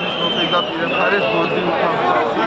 Nicméně jsme se zapírem a resursi u toho.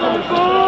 Vamos!